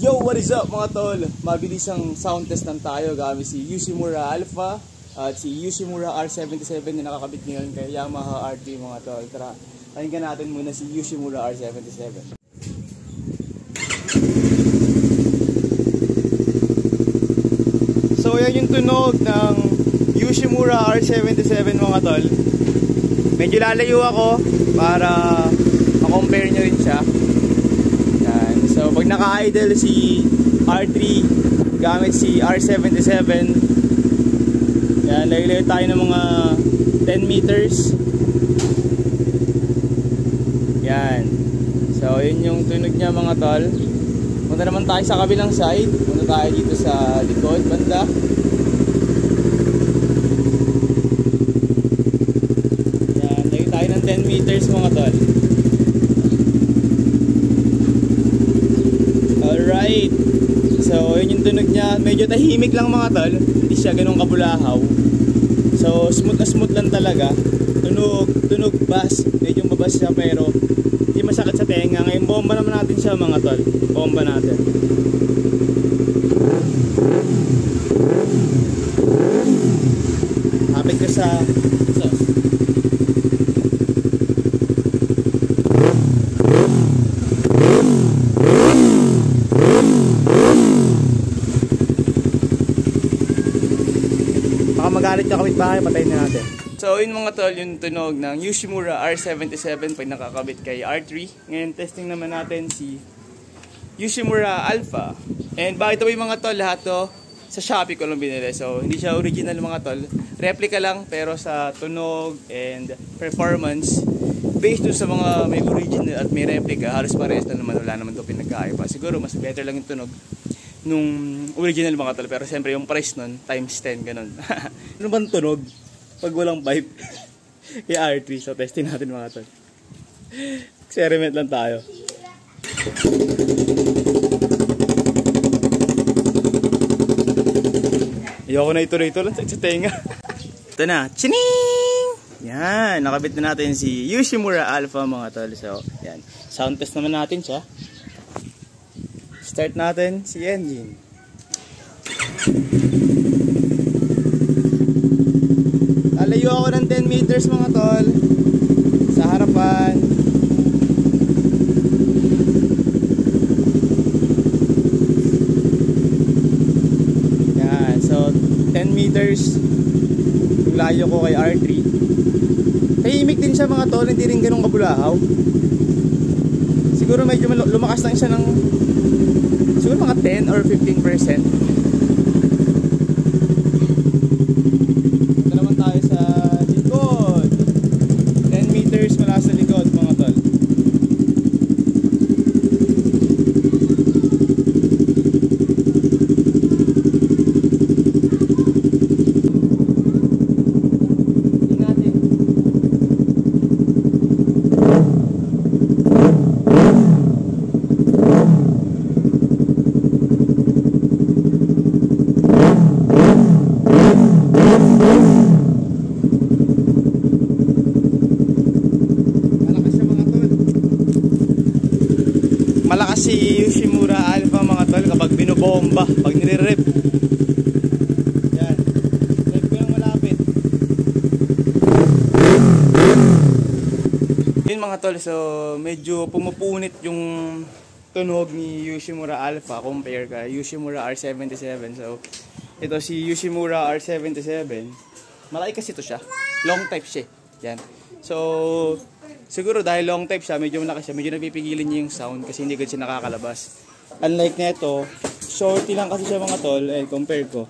Yo, what is up mga tol? Mabilis ang sound test lang tayo gamit si Yoshimura Alpha at si Yoshimura R77 na nakakabit ngayon kay Yamaha R3 mga tol. Tara, pakinggan natin muna si Yoshimura R77. So yan yung tunog ng Yoshimura R77 mga tol. Medyo lalayo ako para ma-compare nyo rin siya. Pag naka-idle si R3 gamit si R77 yan, layo tayo ng mga 10 meters. Yan. So yun yung tunog niya mga tol. Punta naman tayo sa kabilang side. Punta tayo dito sa likod banda. Yan, layo tayo ng 10 meters mga tol so yun yung tunog niya. Medyo tahimik lang mga tol. Hindi siya ganun kabulahaw. So smooth na smooth lang talaga. Tunog, tunog bass. Medyo mabas siya pero hindi masakit sa tenga. Ngayon bomba naman natin siya mga tol. Bomba natin. Hapit ka sa sauce kapitbahay, patayin na natin. So, yun mga tol, yung tunog ng Yoshimura R77 pag nakakabit kay R3. Ngayon, testing naman natin si Yoshimura Alpha. And bakit ito mga tol, lahat to sa Shopee ko lang binili. So, hindi siya original mga tol. Replica lang, pero sa tunog and performance, based dun sa mga may original at may replica, halos parehas na naman. Wala naman ito pinagkaiba. Siguro, mas better lang yung tunog nung original mga tol. Pero siyempre yung price nun, times 10, ganun. ano bang tunog? Pag walang pipe. Kay R3. So testing natin mga tol. Experiment lang tayo. Ayoko na ito-ito lang sa tenga. ito na. Chining! Yan. Nakabit na natin si Yoshimura Alpha mga tol. So, yan. Sound test naman natin siya. Start natin si engine. Lalayo ako ng 10 meters mga tol. Sa harapan. Yan. So, 10 meters. Yung layo ko kay R3. Tahimik din siya mga tol. Hindi rin ganun kabulahaw. Siguro medyo lumakas lang siya ng siguro mga 10 or 15 percent ito naman tayo sa likod 10 meters mula sa likod mga tol Tingnan natin Malakas siya mga tol. Malakas si Yoshimura Alpha mga tol kapag binobomba, pag nire-rep. Yan. Rep ko lang malapit. Yun mga tol, so medyo pumupunit yung tunog ni Yoshimura Alpha compare kay Yoshimura R77. So ito si Yoshimura R77. Malaki kasi ito siya. Long type siya. eh. Yan. So, siguro dahil long type siya, medyo malaki siya, medyo napipigilan niya yung sound kasi hindi kasi nakakalabas. Unlike nito, shorty lang kasi siya mga tol, eh, compare ko.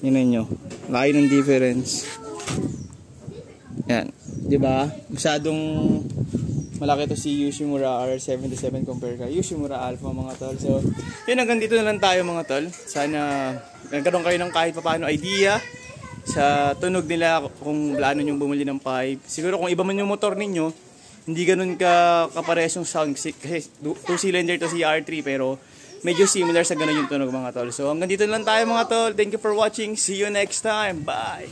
Tingnan nyo. Laki ng difference. Yan. Di ba? Masyadong malaki to si Yoshimura R77 compare kay Yoshimura Alpha mga tol. So, yun hanggang dito na lang tayo mga tol. Sana nagkaroon kayo ng kahit papaano idea sa tunog nila kung plano nyo bumili ng pipe. Siguro kung iba man yung motor ninyo, hindi ganun ka kapares yung sound kasi 2 cylinder to si R3 pero medyo similar sa ganun yung tunog mga tol. So hanggang dito lang tayo mga tol. Thank you for watching. See you next time. Bye!